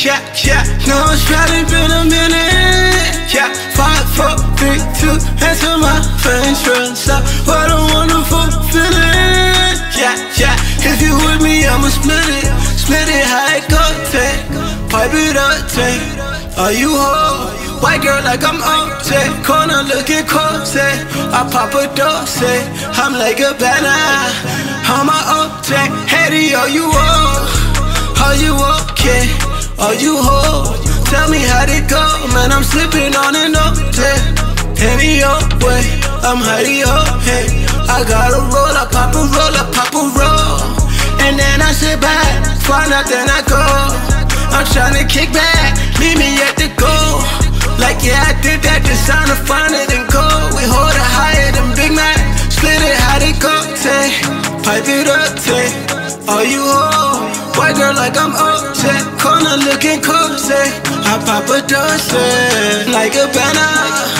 Yeah, yeah, no, it's probably been a minute. Yeah, five, four, three, two, answer my friend's friends. So, what a wonderful feeling. Yeah, yeah, if you with me, I'ma split it. Split it, high it go, take. Pipe it up, take. Are you home? White girl like I'm OJ, corner looking cozy. Eh? I pop a dose, eh? I'm like a. I'm a OJ, Hattie, are you all? Are you okay? Are you whole? Tell me how'd it go, man. I'm slipping on an OJ. Any your way, I'm hiding up, hey. I got a roll, I pop a roll, I pop a roll. And then I sit back, find out, then I go. I'm tryna kick back, meet sound to find it and go. We hold it higher than Big Mac. Split it, how they go, take. Pipe it up, take. Are you whole? White girl like I'm OJ. Corner looking cozy. I pop a dose eh. like a banner.